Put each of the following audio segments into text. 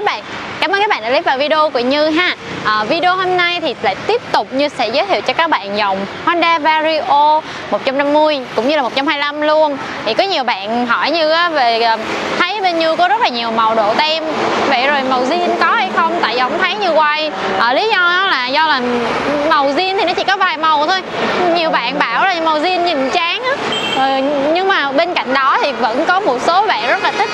các bạn. Cảm ơn các bạn đã click vào video của Như ha. À, Video hôm nay thì lại tiếp tục Như sẽ giới thiệu cho các bạn dòng Honda Vario 150 cũng như là 125 luôn. Thì có nhiều bạn hỏi Như về ờ, thấy bên Như có rất là nhiều màu độ tem. Vậy rồi màu zin có hay không? Tại vì không thấy Như quay. À, Lý do là do là màu zin thì nó chỉ có vài màu thôi. Nhiều bạn bảo là màu zin nhìn chán á. Ừ, Nhưng mà bên cạnh đó thì vẫn có một số bạn rất là thích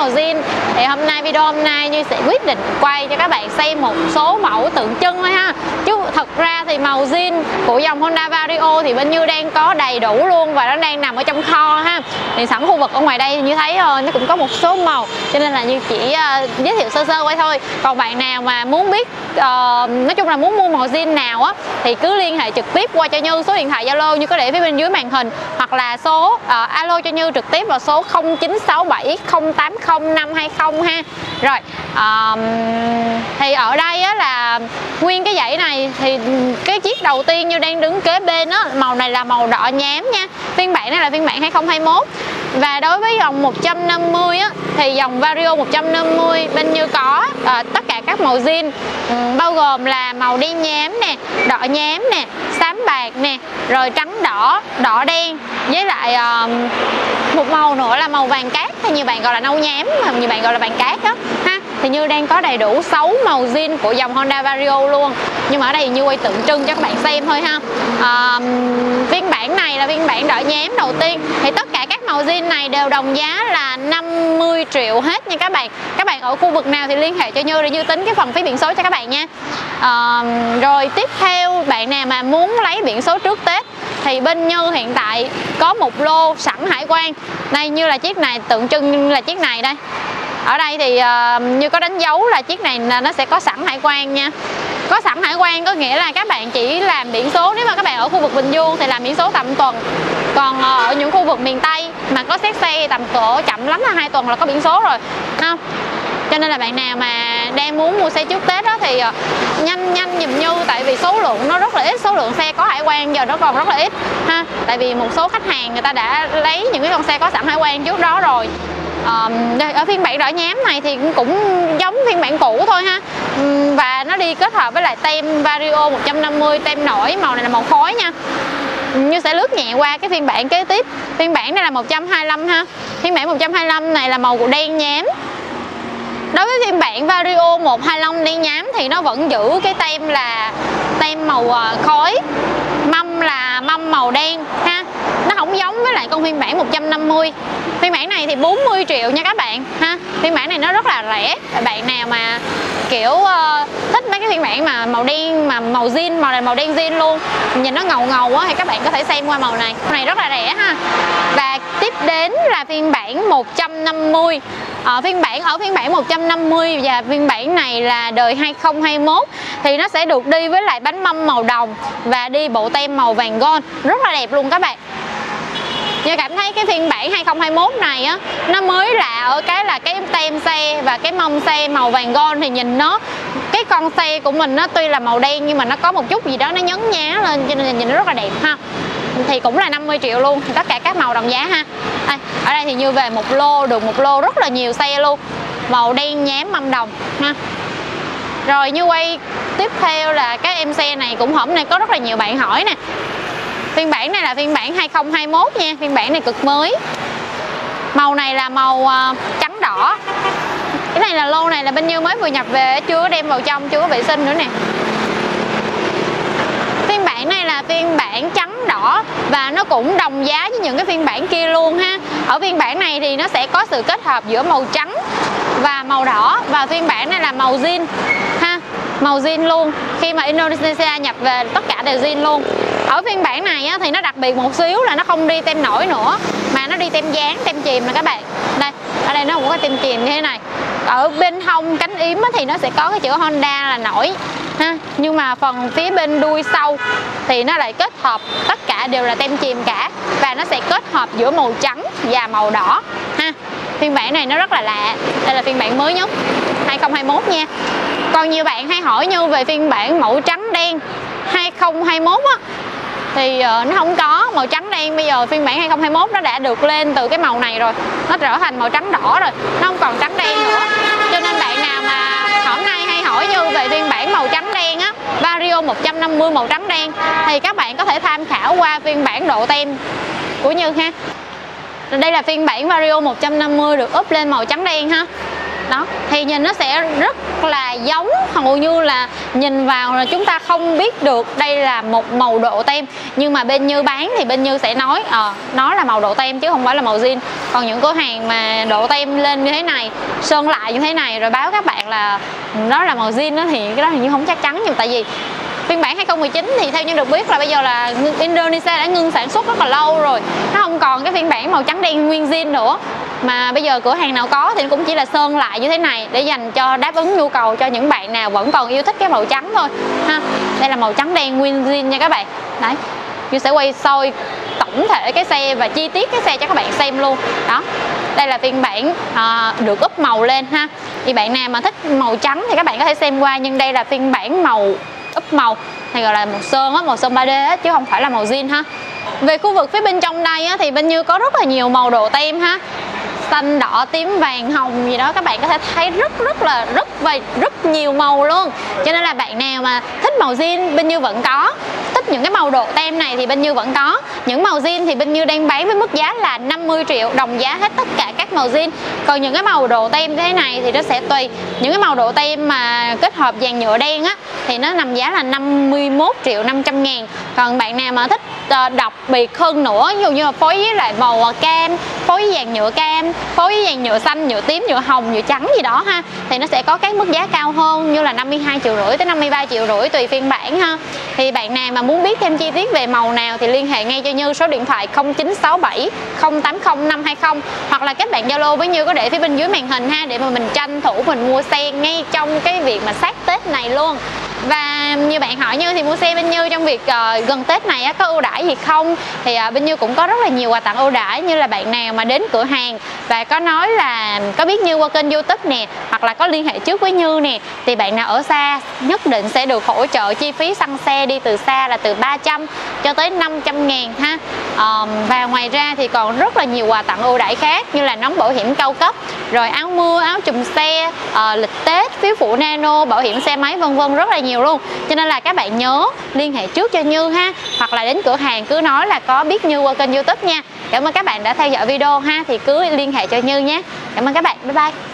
màu zin Thì hôm nay video hôm nay Như sẽ quyết định quay cho các bạn xem một số mẫu tượng trưng thôi ha. Chứ thật ra thì màu zin của dòng Honda Vario thì bên Như đang có đầy đủ luôn và nó đang nằm ở trong kho ha. Thì sẵn khu vực ở ngoài đây như thấy rồi nó cũng có một số màu cho nên là Như chỉ uh, giới thiệu sơ sơ vậy thôi. Còn bạn nào mà muốn biết uh, nói chung là muốn mua màu zin nào á thì cứ liên hệ trực tiếp qua cho Như. Số điện thoại Zalo như có để phía bên dưới màn hình hoặc là số uh, alo cho Như trực tiếp vào số 0967 080 0520 ha. Rồi um, thì ở đây á, là nguyên cái dãy này thì cái chiếc đầu tiên như đang đứng kế bên á màu này là màu đỏ nhám nha. Phiên bản này là phiên bản 2021 và đối với dòng 150 á, thì dòng Vario 150 bên như có uh, tất cả các màu zin um, bao gồm là màu đen nhám nè đỏ nhám nè bạc nè rồi trắng đỏ đỏ đen với lại uh, một màu nữa là màu vàng cát hay nhiều bạn gọi là nâu nhám mà nhiều bạn gọi là vàng cát đó ha. Thì như đang có đầy đủ 6 màu zin của dòng Honda Vario luôn. Nhưng mà ở đây như quay tượng trưng cho các bạn xem thôi ha. À, phiên bản này là phiên bản đỏ nhám đầu tiên. Thì tất màu jean này đều đồng giá là 50 triệu hết nha các bạn. Các bạn ở khu vực nào thì liên hệ cho Như để Như tính cái phần phí biển số cho các bạn nha. À, rồi tiếp theo bạn nào mà muốn lấy biển số trước Tết thì bên Như hiện tại có một lô sẵn hải quan. Đây như là chiếc này tượng trưng là chiếc này đây. Ở đây thì uh, như có đánh dấu là chiếc này là nó sẽ có sẵn hải quan nha. Có sẵn hải quan có nghĩa là các bạn chỉ làm biển số nếu mà các bạn ở khu vực Bình Dương thì làm biển số tầm tuần. Còn ờ, ở những khu vực miền Tây mà có xét xe tầm cỡ chậm lắm là hai tuần là có biển số rồi. Không cho nên là bạn nào mà đang muốn mua xe trước Tết đó thì ờ, nhanh nhanh dùm như tại vì số lượng nó rất là ít số lượng xe có hải quan giờ nó còn rất là ít. Ha. Tại vì một số khách hàng người ta đã lấy những cái con xe có sẵn hải quan trước đó rồi. Um, đây, ở phiên bản đỏ nhám này thì cũng giống phiên bản cũ thôi ha. Um, và nó đi kết hợp với lại tem Vario 150 tem nổi màu này là màu khói nha như sẽ lướt nhẹ qua cái phiên bản kế tiếp. Phiên bản này là 125 ha. Phiên bản 125 này là màu của đen nhám. Đối với phiên bản Vario 125 đen nhám thì nó vẫn giữ cái tem là tem màu ờ, khói. Mâm là mâm màu đen ha cũng giống với lại con phiên bản 150 phiên bản này thì 40 triệu nha các bạn ha. Phiên bản này nó rất là rẻ. Bạn nào mà kiểu uh, thích mấy cái phiên bản mà màu đen mà màu zin màu này màu đen zin luôn nhìn nó ngầu ngầu quá thì các bạn có thể xem qua màu này. Màu này rất là rẻ ha. Và tiếp đến là phiên bản 150 ở ờ, phiên bản ở phiên bản 150 và phiên bản này là đời 2021 thì nó sẽ được đi với lại bánh mâm màu đồng và đi bộ tem màu vàng gold. Rất là đẹp luôn các bạn. Như cảm thấy cái phiên bản 2021 này á nó mới lạ ở cái là cái tem xe và cái mông xe màu vàng gold thì nhìn nó cái con xe của mình nó tuy là màu đen nhưng mà nó có một chút gì đó nó nhấn nhá lên cho nên nhìn nó rất là đẹp ha. Thì cũng là 50 triệu luôn tất cả các màu đồng giá ha. À, ở đây thì như về một lô được một lô rất là nhiều xe luôn. Màu đen nhám mâm đồng ha. Rồi như quay tiếp theo là các em xe này cũng hôm nay có rất là nhiều bạn hỏi nè phiên bản này là phiên bản 2021 nha phiên bản này cực mới. Màu này là màu uh, trắng đỏ. Cái này là lô này là bên như mới vừa nhập về chưa đem vào trong chưa có vệ sinh nữa nè. Phiên bản này là phiên bản trắng đỏ và nó cũng đồng giá với những cái phiên bản kia luôn ha. Ở phiên bản này thì nó sẽ có sự kết hợp giữa màu trắng và màu đỏ và phiên bản này là màu zin ha. Màu zin luôn. Khi mà Indonesia nhập về tất cả đều zin luôn ở phiên bản này á, thì nó đặc biệt một xíu là nó không đi tem nổi nữa mà nó đi tem dán tem chìm nè các bạn. Đây ở đây nó cũng có tem chìm như thế này. Ở bên hông cánh yếm thì nó sẽ có cái chữ Honda là nổi ha. Nhưng mà phần phía bên đuôi sau thì nó lại kết hợp tất cả đều là tem chìm cả. Và nó sẽ kết hợp giữa màu trắng và màu đỏ ha. Phiên bản này nó rất là lạ đây là phiên bản mới nhất 2021 nha. Còn nhiều bạn hay hỏi như về phiên bản màu trắng đen 2021 á thì uh, nó không có. Màu trắng đen bây giờ phiên bản 2021 nó đã được lên từ cái màu này rồi. Nó trở thành màu trắng đỏ rồi. Nó không còn trắng đen nữa. Cho nên bạn nào mà hôm nay hay hỏi như về phiên bản màu trắng đen á Vario 150 màu trắng đen thì các bạn có thể tham khảo qua phiên bản độ tem của Như ha. Đây là phiên bản Vario 150 được úp lên màu trắng đen ha đó. Thì nhìn nó sẽ rất là giống hầu như là nhìn vào là chúng ta không biết được đây là một màu độ tem. Nhưng mà bên như bán thì bên như sẽ nói ờ à, nó là màu độ tem chứ không phải là màu zin. Còn những cửa hàng mà độ tem lên như thế này sơn lại như thế này rồi báo các bạn là nó là màu zin đó thì cái đó hình như không chắc chắn nhưng tại vì phiên bản 2019 thì theo như được biết là bây giờ là Indonesia đã ngưng sản xuất rất là lâu rồi. Nó không còn cái phiên bản màu trắng đen nguyên zin nữa mà bây giờ cửa hàng nào có thì cũng chỉ là sơn lại như thế này để dành cho đáp ứng nhu cầu cho những bạn nào vẫn còn yêu thích cái màu trắng thôi ha. Đây là màu trắng đen nguyên zin nha các bạn. Đấy như sẽ quay soi tổng thể cái xe và chi tiết cái xe cho các bạn xem luôn. Đó đây là phiên bản à, được úp màu lên ha. Thì bạn nào mà thích màu trắng thì các bạn có thể xem qua nhưng đây là phiên bản màu úp màu. Này gọi là màu sơn á màu sơn 3D á chứ không phải là màu zin ha. Về khu vực phía bên trong đây á, thì bên như có rất là nhiều màu đồ tem ha xanh, đỏ, tím, vàng, hồng gì đó, các bạn có thể thấy rất rất là, rất và rất nhiều màu luôn. Cho nên là bạn nào mà thích màu zin bên như vẫn có. Thích những cái màu độ tem này thì bên như vẫn có. Những màu zin thì bên như đang bán với mức giá là 50 triệu, đồng giá hết tất cả các màu zin còn những cái màu độ tem thế này thì nó sẽ tùy. Những cái màu độ tem mà kết hợp vàng nhựa đen á thì nó nằm giá là 51 triệu 500 ngàn. Còn bạn nào mà thích ờ, đọc độc biệt hơn nữa, ví dụ như là phối với lại màu ờ, cam, phối với dàn nhựa cam, phối với dàn nhựa xanh, nhựa tím, nhựa hồng, nhựa trắng gì đó ha, thì nó sẽ có cái mức giá cao hơn, như là 52 triệu rưỡi tới 53 triệu rưỡi, tùy phiên bản ha. Thì bạn nào mà muốn biết thêm chi tiết về màu nào thì liên hệ ngay cho Như, số điện thoại 0967 080 520 hoặc là các bạn Zalo với Như có để phía bên dưới màn hình ha, để mà mình tranh thủ mình mua xe ngay trong cái việc mà sát Tết này luôn. Và như bạn hỏi như thì mua xe bên như trong việc uh, gần tết này uh, có ưu đãi gì không? Thì uh, bên như cũng có rất là nhiều quà tặng ưu đãi như là bạn nào mà đến cửa hàng và có nói là có biết như qua kênh youtube nè hoặc là có liên hệ trước với như nè thì bạn nào ở xa nhất định sẽ được hỗ trợ chi phí xăng xe đi từ xa là từ 300 cho tới 500 ngàn ha. Um, và ngoài ra thì còn rất là nhiều quà tặng ưu đãi khác như là nón bảo hiểm cao cấp rồi áo mưa áo chùm xe uh, lịch tết phiếu phụ nano bảo hiểm xe máy, vân vân, rất là nhiều nhiều luôn. Cho nên là các bạn nhớ liên hệ trước cho Như ha, hoặc là đến cửa hàng cứ nói là có biết Như qua kênh youtube nha. Cảm ơn các bạn đã theo dõi video ha, thì cứ liên hệ cho Như nhé. Cảm ơn các bạn. Bye bye.